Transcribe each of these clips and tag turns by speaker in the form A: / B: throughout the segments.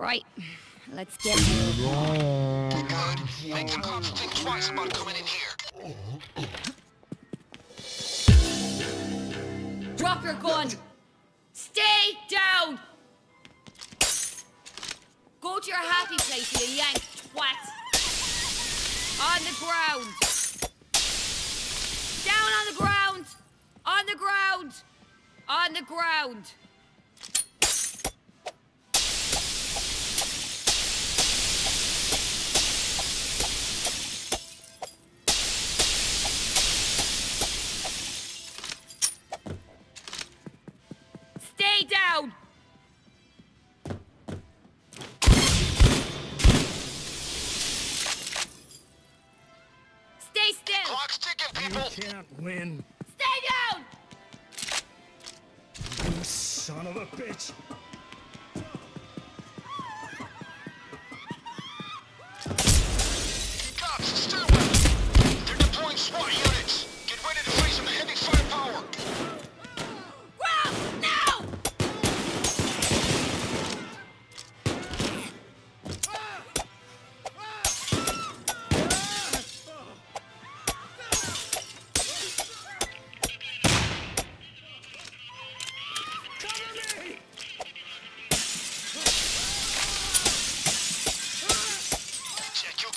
A: Right. Let's get
B: him. Make them cops think twice about coming in here.
A: Drop your gun. Stay down. Go to your happy place, you yank twat. On the ground. Down on the ground. On the ground. On the ground.
C: son of a bitch!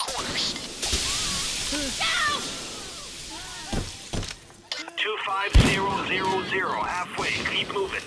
B: corners.
A: Down!
D: 25000, halfway. Keep moving.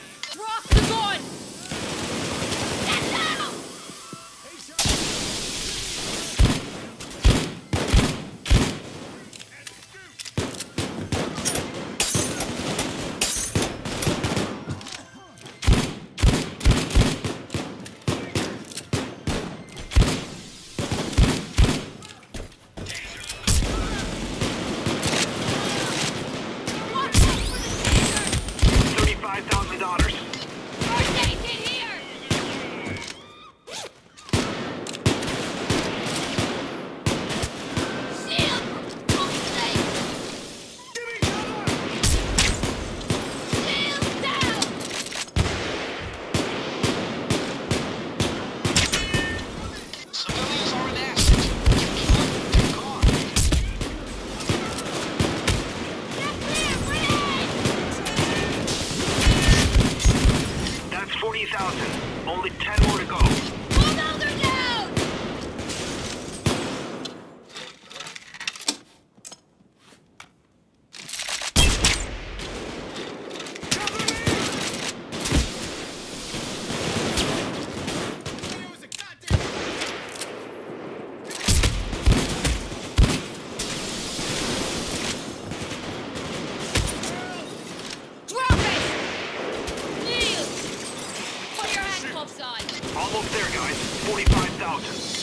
A: out.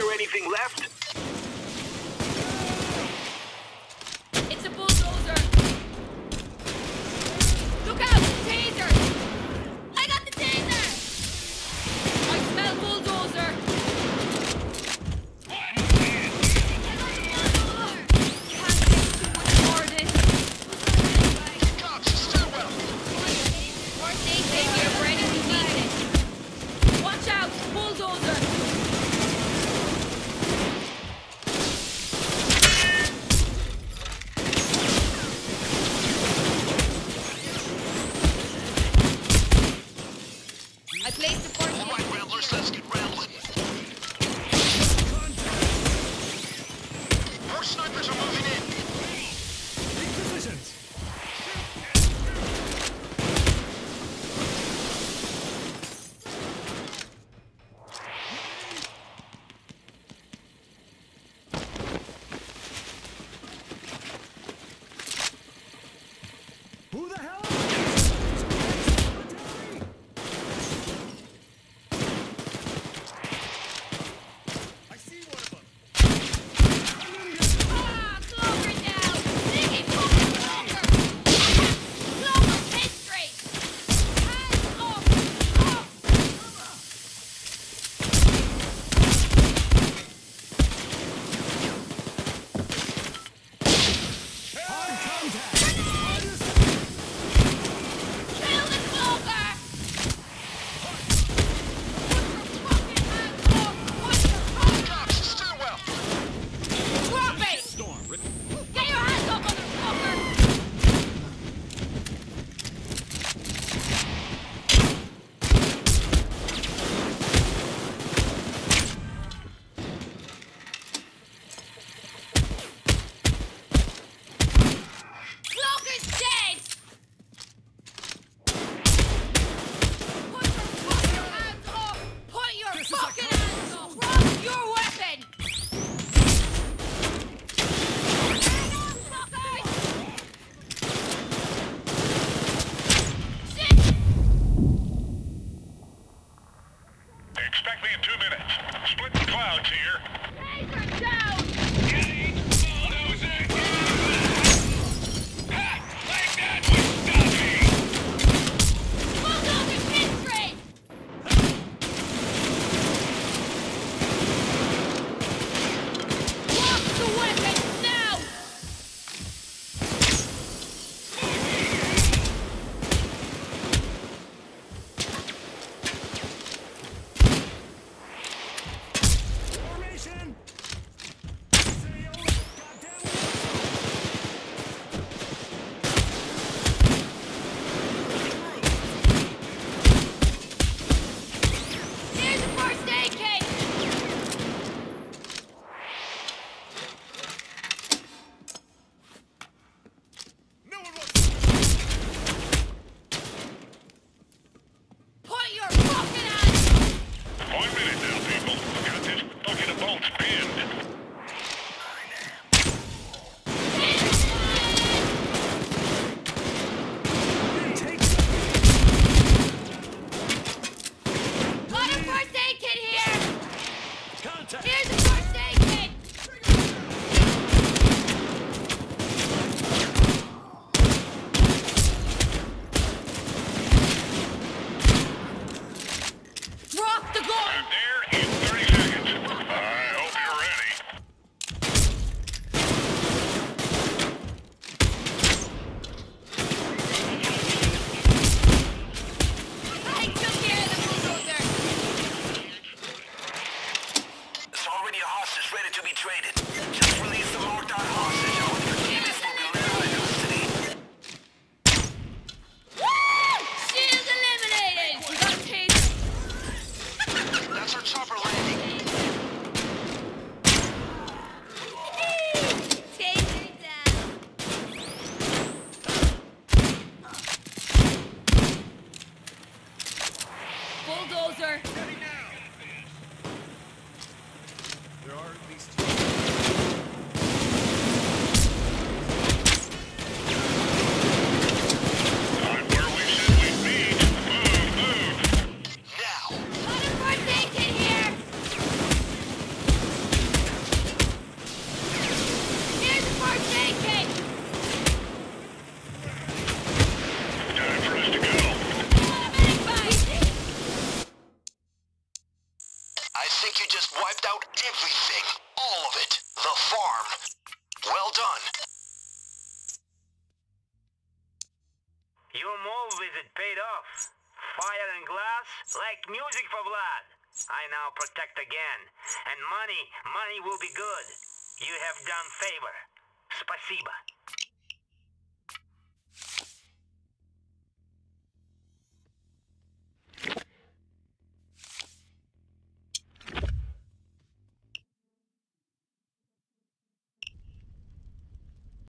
D: there anything left?
A: upgraded. Just release
C: I think you just wiped out everything. All of it. The farm. Well done.
E: Your mole visit paid off. Fire and glass, like music for Vlad. I now protect again. And money, money will be good. You have done favor. Спасибо.